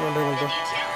이런 데는 뭐.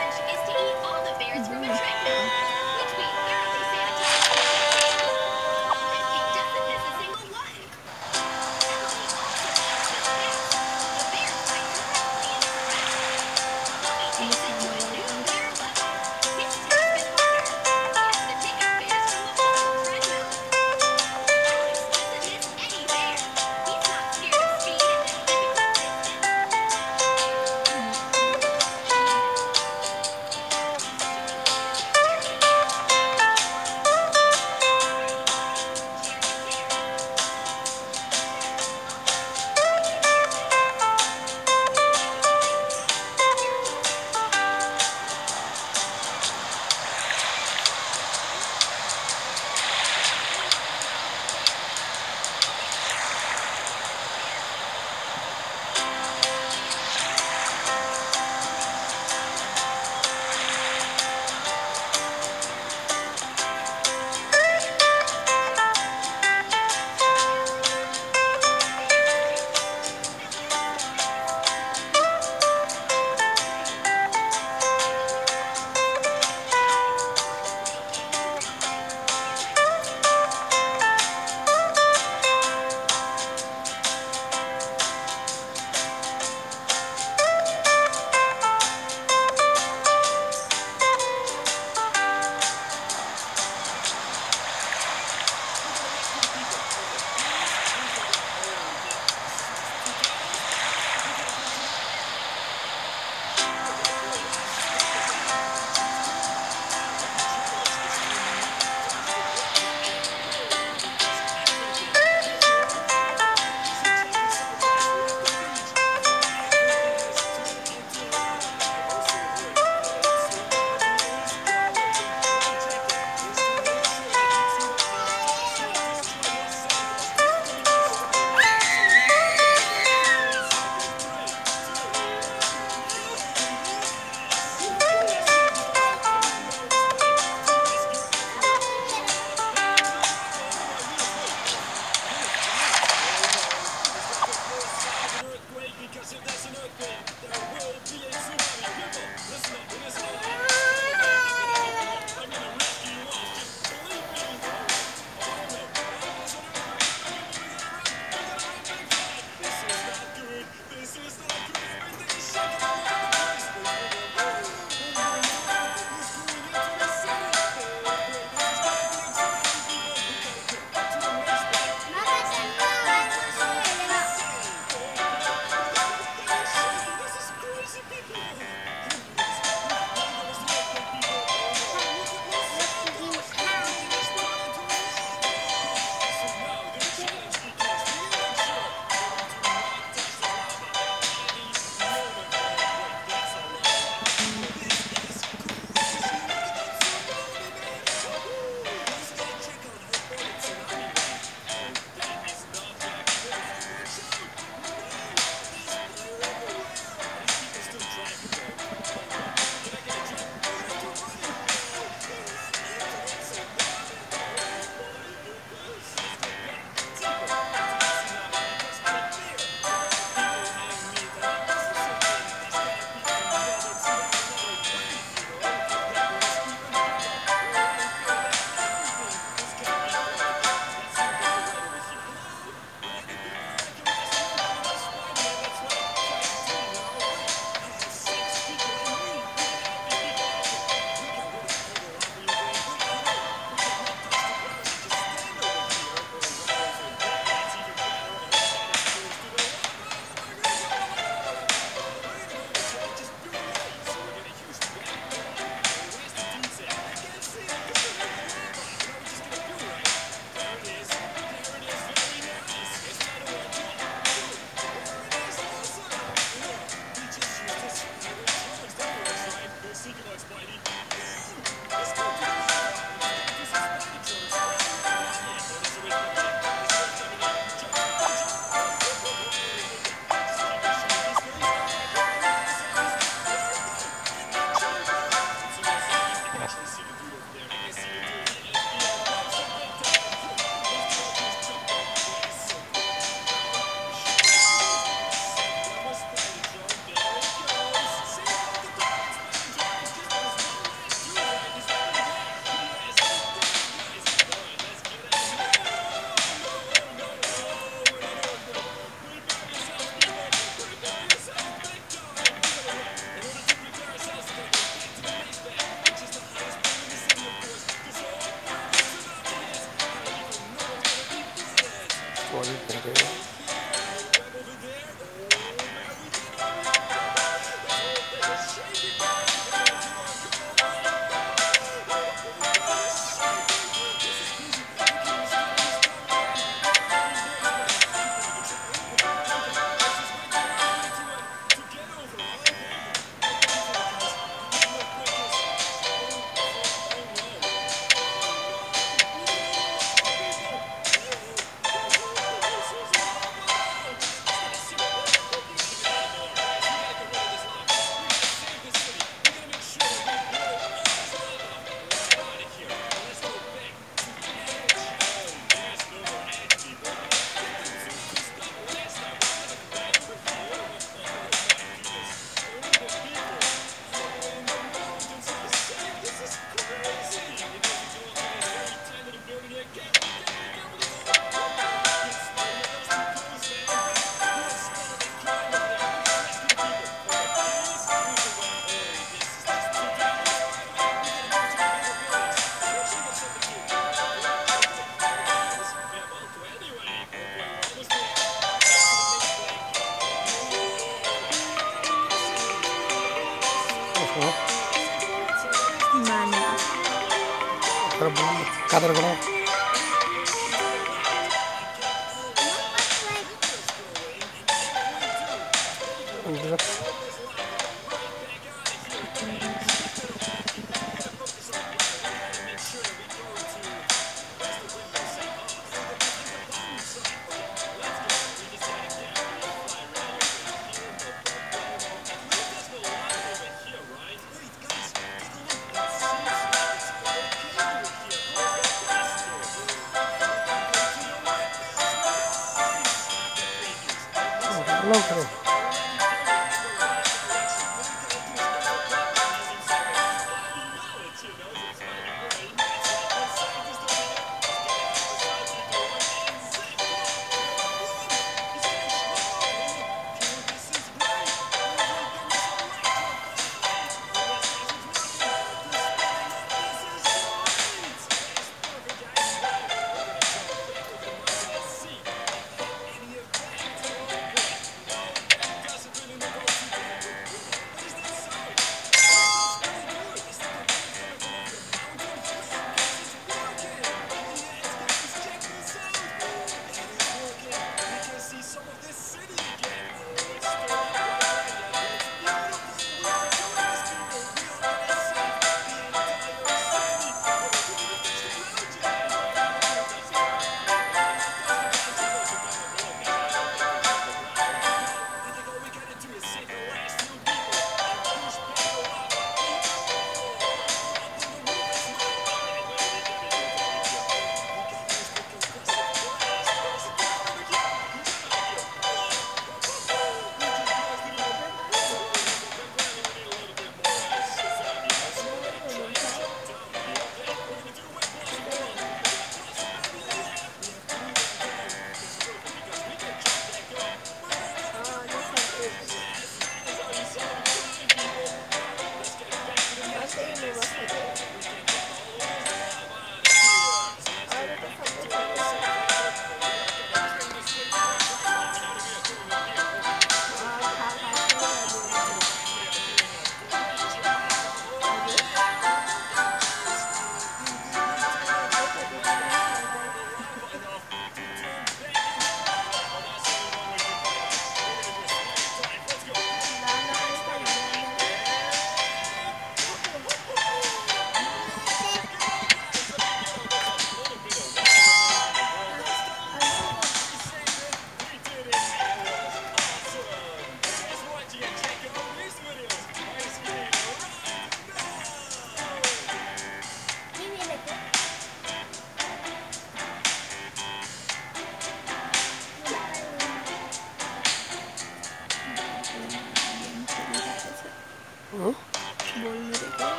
Bomba.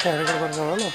¿Qué Muchas gracias por verlo.